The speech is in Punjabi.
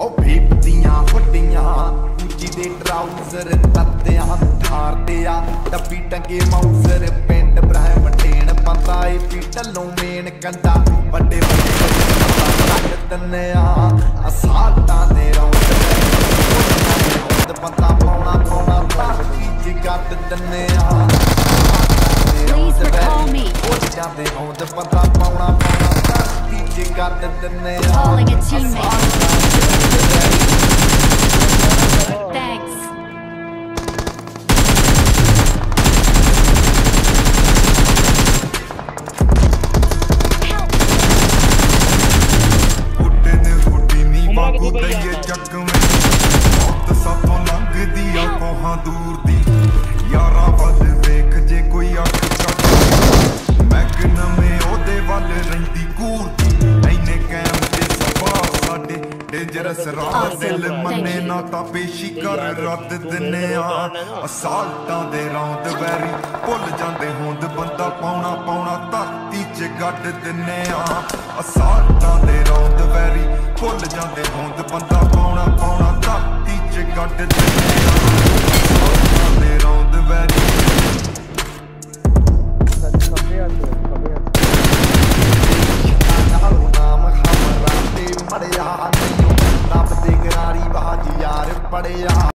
ਉਹ ਭੀਪ ਦੀਆਂ ਫੁੱਟੀਆਂ ਉੱਚੀ ਦੇ ਟਰਾਊਜ਼ਰ ਤੱਤਿਆਂ ਨੂੰ ਠਾਰਦੇ ਆ ਡੱਬੀ ਟੰਗੇ ਮਾਊਜ਼ਰ ਪਿੰਡ ਬ੍ਰਾਹਮ ਟੇਣ ਪੰਦਾ ਏ ਪੀ ਢੱਲੋਂ ਮੇਨ ਕੰਡਾ ਵੱਡੇ ਵੱਡੇ ਵੱਡੇ ਤੰਨਿਆ ਅਸਾਲਟਾਂ ਦੇ ਰੌਂਦ ਬੰਦਾ ਪਾਉਣਾ ਪਾਉਣਾ ਤਾਕੀ ਜਿਗੱਟ ਤੰਨਿਆ Please recall me. ਉਹ ਜਾਂਦੇ ਹੌਂਦ ਬੰਦਾ ਪਾਉਣਾ ਪਾਉਣਾ ਤਾਕੀ ਜਿਗੱਟ ਤੰਨਿਆ Calling a teammate. ਵਾਂਗੂ ਦਈਏ ਜੱਗ ਵਿੱਚ। ਮੌਤ ਸਾਥੋਂ ਲੰਘਦੀ ਆ ਕੋਹਾਂ ਦੂਰ ਦੀ। ਯਾਰਾਂ ਵੱਲ ਵੇਖ ਜੇ ਕੋਈ ਅੱਖ ਚੱਕ ਮੈਗਨਮੇ ਉਹਦੇ ਵੱਲ ਰਹਿੰਦੀ ਘੂਰਦੀ ਐਨੇ ਕੈਮ ਤੇ ਸਭਾ ਸਾਡੇ ਡੇਂਜਰਸ ਰਾਹ ਦਿਲ ਮੰਨੇ ਨਾ ਤਾਂ ਪੇਸ਼ੀ ਕਰ ਰੱਦ ਦਿੰਨੇ ਆ। ਅਸਾਲਟਾਂ ਦੇ ਰੌਂਦ ਵੈਰੀ ਭੁੱਲ ਜਾਂਦੇ ਹੁੰਦ। ਬੰਦਾ ਪਾਉਣਾ ਪਾਉਣਾ ਧਰਤੀ 'ਚ ਗੱਡ ਦਿੰਨੇ ਆ। ਅਸਾਲਟਾਂ ਦੇ ਭੁੱਲ ਜਾਂਦੇ ਹੋਂਦ, ਬੰਦਾ ਪਾਉਣਾ ਪਾਉਣਾ ਧਰਤੀ 'ਚ ਗੱਡ ਦੇ ਰੌਂਦ ਵੈਰੀ। ਪੜਿਆ ਨਹੀਂ ਰੱਬ ਦੇ ਗਰਾਰੀ ਬਾਜ ਯਾਰ ਪੜਿਆ।